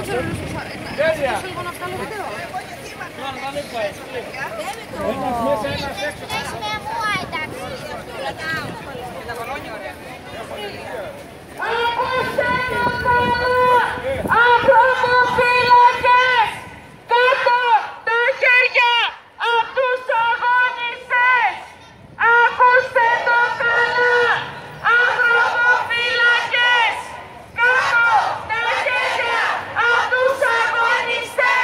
ξέρω, να σας λίγο να βγάλω βίντεο. Ένας μέσα, ένας έξω.